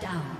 Down.